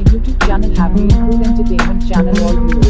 My YouTube channel Happy Cool Entertainment channel all viewers.